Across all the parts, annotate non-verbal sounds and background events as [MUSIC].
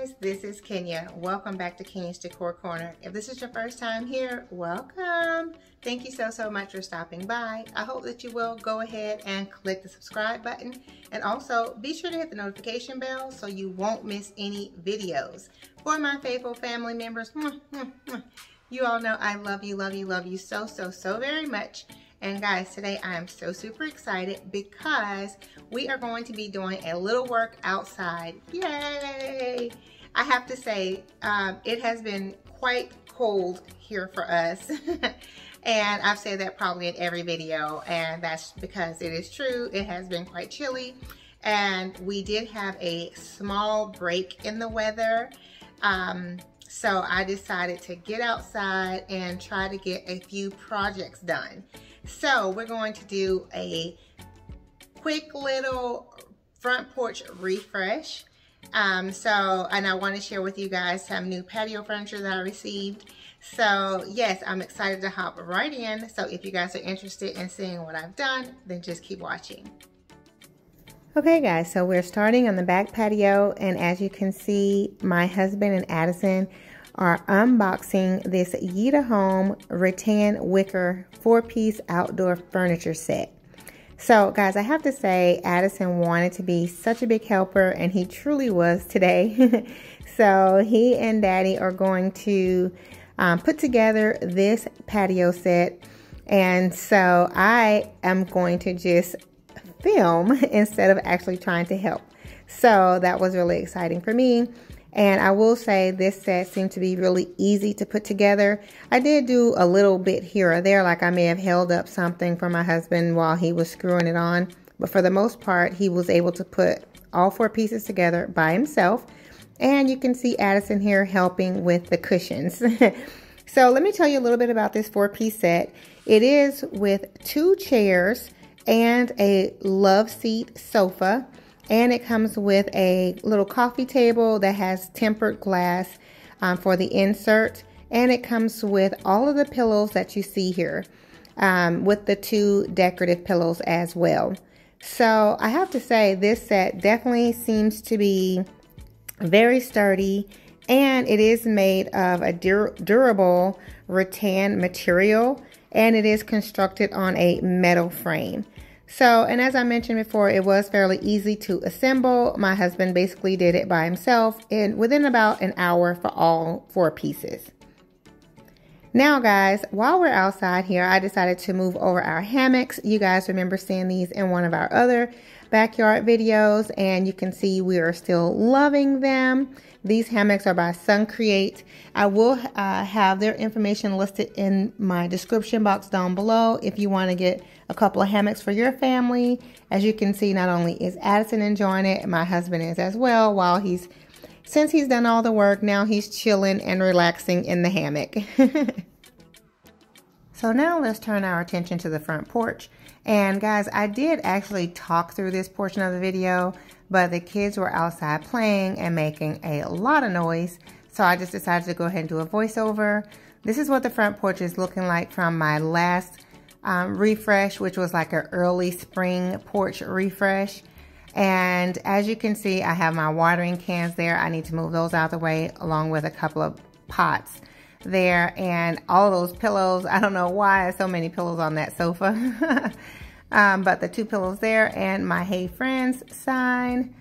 guys, this is Kenya. Welcome back to Kenya's Decor Corner. If this is your first time here, welcome. Thank you so, so much for stopping by. I hope that you will go ahead and click the subscribe button. And also, be sure to hit the notification bell so you won't miss any videos. For my faithful family members, you all know I love you, love you, love you so, so, so very much. And guys, today I am so super excited because we are going to be doing a little work outside. Yay! I have to say, um, it has been quite cold here for us. [LAUGHS] and I've said that probably in every video and that's because it is true. It has been quite chilly and we did have a small break in the weather. Um, so I decided to get outside and try to get a few projects done. So we're going to do a quick little front porch refresh. Um, so, and I want to share with you guys some new patio furniture that I received. So yes, I'm excited to hop right in. So if you guys are interested in seeing what I've done, then just keep watching. Okay guys, so we're starting on the back patio and as you can see, my husband and Addison are unboxing this YitaHome rattan wicker four-piece outdoor furniture set. So guys, I have to say Addison wanted to be such a big helper and he truly was today. [LAUGHS] so he and daddy are going to um, put together this patio set. And so I am going to just film [LAUGHS] instead of actually trying to help. So that was really exciting for me. And I will say this set seemed to be really easy to put together. I did do a little bit here or there, like I may have held up something for my husband while he was screwing it on. But for the most part, he was able to put all four pieces together by himself. And you can see Addison here helping with the cushions. [LAUGHS] so let me tell you a little bit about this four-piece set. It is with two chairs and a love seat sofa and it comes with a little coffee table that has tempered glass um, for the insert. And it comes with all of the pillows that you see here um, with the two decorative pillows as well. So I have to say this set definitely seems to be very sturdy and it is made of a dur durable rattan material and it is constructed on a metal frame. So, and as I mentioned before, it was fairly easy to assemble. My husband basically did it by himself and within about an hour for all four pieces. Now guys, while we're outside here, I decided to move over our hammocks. You guys remember seeing these in one of our other backyard videos and you can see we are still loving them. These hammocks are by Sun Creat. I will uh, have their information listed in my description box down below if you want to get a couple of hammocks for your family. As you can see, not only is Addison enjoying it, my husband is as well while he's since he's done all the work, now he's chilling and relaxing in the hammock. [LAUGHS] so now let's turn our attention to the front porch. And guys, I did actually talk through this portion of the video, but the kids were outside playing and making a lot of noise. So I just decided to go ahead and do a voiceover. This is what the front porch is looking like from my last um, refresh, which was like an early spring porch refresh. And as you can see, I have my watering cans there. I need to move those out of the way along with a couple of pots there and all those pillows. I don't know why so many pillows on that sofa. [LAUGHS] um, but the two pillows there and my Hey Friends sign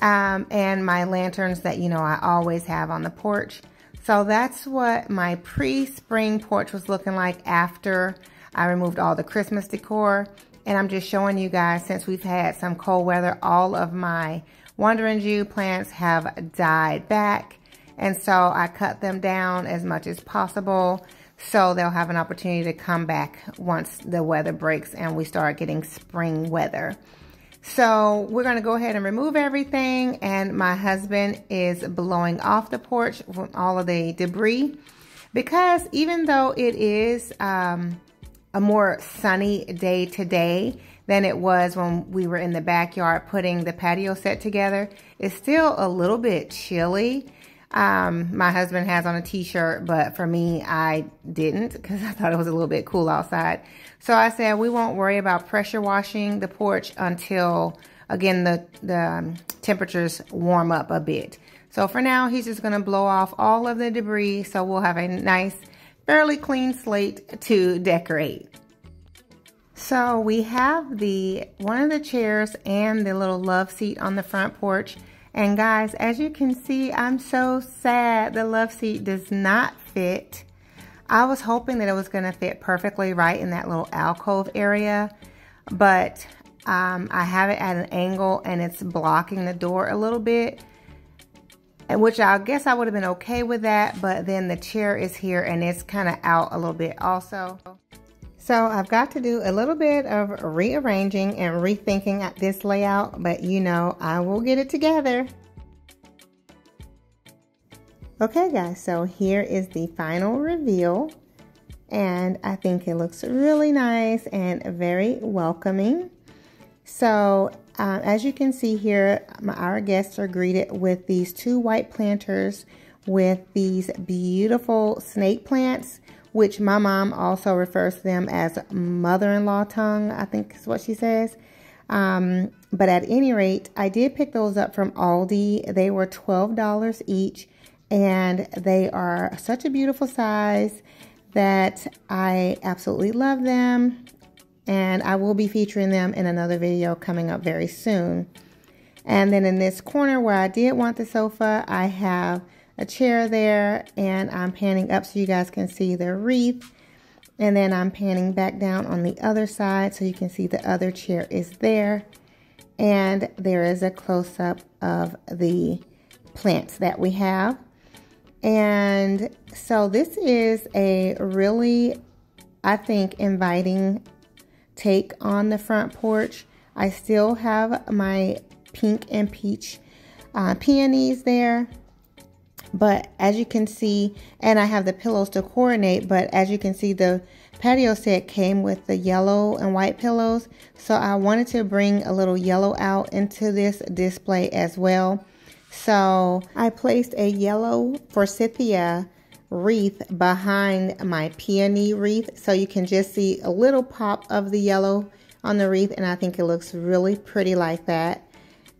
um, and my lanterns that, you know, I always have on the porch. So that's what my pre-spring porch was looking like after I removed all the Christmas decor. And I'm just showing you guys, since we've had some cold weather, all of my Wandering Jew plants have died back. And so I cut them down as much as possible so they'll have an opportunity to come back once the weather breaks and we start getting spring weather. So we're going to go ahead and remove everything and my husband is blowing off the porch from all of the debris because even though it is um, a more sunny day today than it was when we were in the backyard putting the patio set together. It's still a little bit chilly. Um, my husband has on a t-shirt, but for me, I didn't because I thought it was a little bit cool outside. So I said we won't worry about pressure washing the porch until, again, the, the um, temperatures warm up a bit. So for now, he's just gonna blow off all of the debris so we'll have a nice, fairly clean slate to decorate. So we have the one of the chairs and the little love seat on the front porch. And guys, as you can see, I'm so sad the love seat does not fit. I was hoping that it was gonna fit perfectly right in that little alcove area, but um, I have it at an angle and it's blocking the door a little bit, And which I guess I would have been okay with that, but then the chair is here and it's kind of out a little bit also. So I've got to do a little bit of rearranging and rethinking at this layout, but you know, I will get it together. Okay guys, so here is the final reveal and I think it looks really nice and very welcoming. So um, as you can see here, my, our guests are greeted with these two white planters with these beautiful snake plants which my mom also refers to them as mother-in-law tongue, I think is what she says. Um, but at any rate, I did pick those up from Aldi. They were $12 each, and they are such a beautiful size that I absolutely love them. And I will be featuring them in another video coming up very soon. And then in this corner where I did want the sofa, I have a chair there and I'm panning up so you guys can see the wreath. And then I'm panning back down on the other side so you can see the other chair is there. And there is a close-up of the plants that we have. And so this is a really, I think, inviting take on the front porch. I still have my pink and peach uh, peonies there but as you can see, and I have the pillows to coordinate, but as you can see, the patio set came with the yellow and white pillows. So I wanted to bring a little yellow out into this display as well. So I placed a yellow forsythia wreath behind my peony wreath. So you can just see a little pop of the yellow on the wreath. And I think it looks really pretty like that.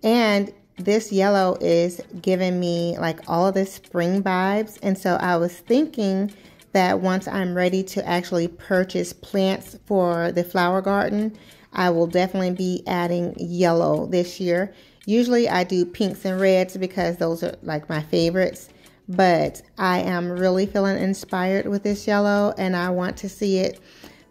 And this yellow is giving me like all the spring vibes. And so I was thinking that once I'm ready to actually purchase plants for the flower garden, I will definitely be adding yellow this year. Usually I do pinks and reds because those are like my favorites. But I am really feeling inspired with this yellow and I want to see it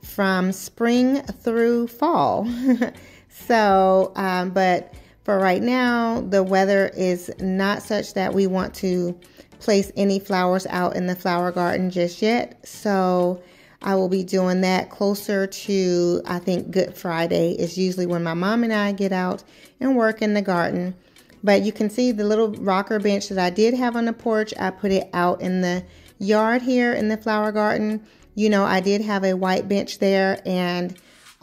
from spring through fall. [LAUGHS] so, um, but for right now, the weather is not such that we want to place any flowers out in the flower garden just yet. So I will be doing that closer to, I think, Good Friday is usually when my mom and I get out and work in the garden. But you can see the little rocker bench that I did have on the porch. I put it out in the yard here in the flower garden. You know, I did have a white bench there and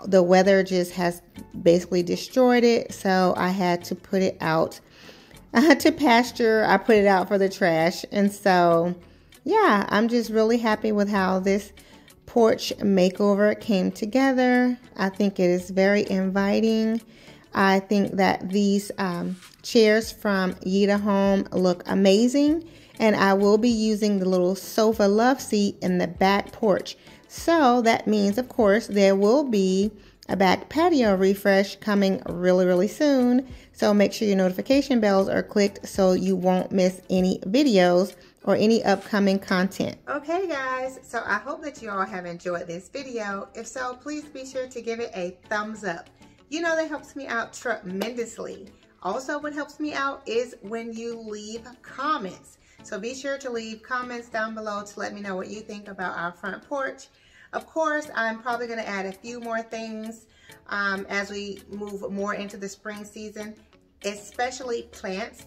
the weather just has basically destroyed it. So I had to put it out uh, to pasture. I put it out for the trash. And so, yeah, I'm just really happy with how this porch makeover came together. I think it is very inviting. I think that these um, chairs from YitaHome look amazing. And I will be using the little sofa love seat in the back porch. So that means, of course, there will be a back patio refresh coming really, really soon. So make sure your notification bells are clicked so you won't miss any videos or any upcoming content. Okay guys, so I hope that you all have enjoyed this video. If so, please be sure to give it a thumbs up. You know that helps me out tremendously. Also, what helps me out is when you leave comments. So be sure to leave comments down below to let me know what you think about our front porch of course, I'm probably going to add a few more things um, as we move more into the spring season, especially plants.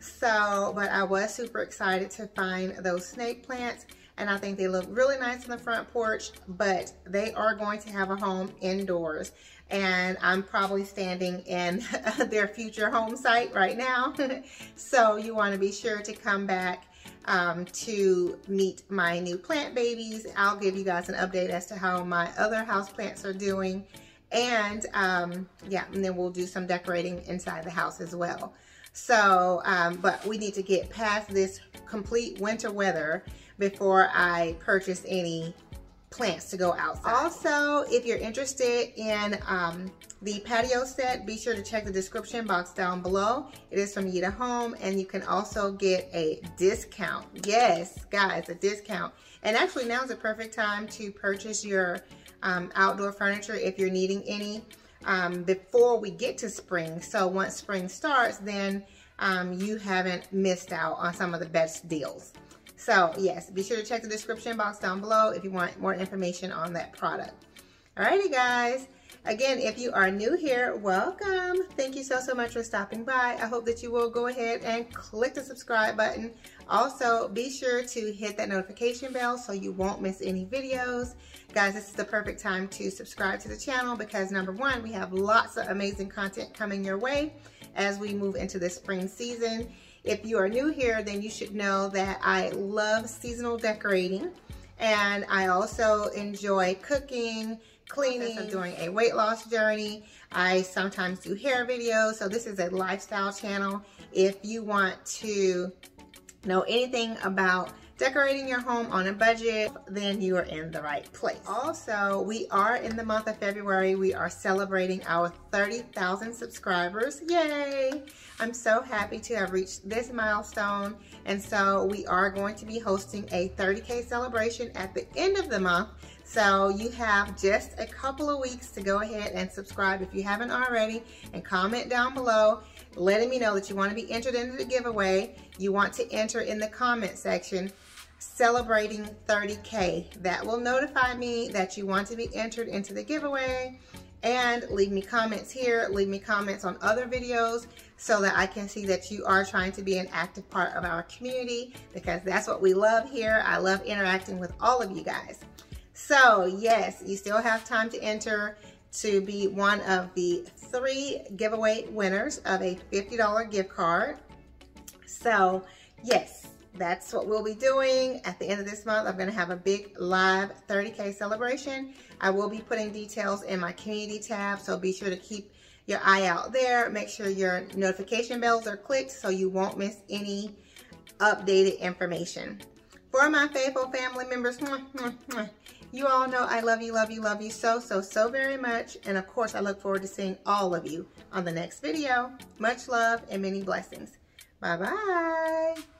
So, but I was super excited to find those snake plants and I think they look really nice on the front porch, but they are going to have a home indoors. And I'm probably standing in [LAUGHS] their future home site right now. [LAUGHS] so you wanna be sure to come back um, to meet my new plant babies. I'll give you guys an update as to how my other house plants are doing. And um, yeah, and then we'll do some decorating inside the house as well. So, um, but we need to get past this complete winter weather before I purchase any plants to go outside. Also, if you're interested in um, the patio set, be sure to check the description box down below. It is from YitaHome and you can also get a discount. Yes, guys, a discount. And actually now is the perfect time to purchase your um, outdoor furniture if you're needing any um, before we get to spring. So once spring starts, then um, you haven't missed out on some of the best deals. So yes, be sure to check the description box down below if you want more information on that product. Alrighty guys, again, if you are new here, welcome. Thank you so, so much for stopping by. I hope that you will go ahead and click the subscribe button. Also, be sure to hit that notification bell so you won't miss any videos. Guys, this is the perfect time to subscribe to the channel because number one, we have lots of amazing content coming your way as we move into the spring season. If you are new here, then you should know that I love seasonal decorating and I also enjoy cooking, cleaning, I'm doing a weight loss journey. I sometimes do hair videos, so this is a lifestyle channel. If you want to know anything about decorating your home on a budget, then you are in the right place. Also, we are in the month of February. We are celebrating our 30,000 subscribers. Yay! I'm so happy to have reached this milestone. And so we are going to be hosting a 30K celebration at the end of the month. So you have just a couple of weeks to go ahead and subscribe if you haven't already and comment down below letting me know that you want to be entered into the giveaway. You want to enter in the comment section celebrating 30K. That will notify me that you want to be entered into the giveaway and leave me comments here, leave me comments on other videos so that I can see that you are trying to be an active part of our community because that's what we love here. I love interacting with all of you guys. So yes, you still have time to enter to be one of the three giveaway winners of a $50 gift card. So yes, that's what we'll be doing. At the end of this month, I'm going to have a big live 30K celebration. I will be putting details in my community tab, so be sure to keep your eye out there. Make sure your notification bells are clicked so you won't miss any updated information. For my faithful family members, you all know I love you, love you, love you so, so, so very much. And of course, I look forward to seeing all of you on the next video. Much love and many blessings. Bye-bye.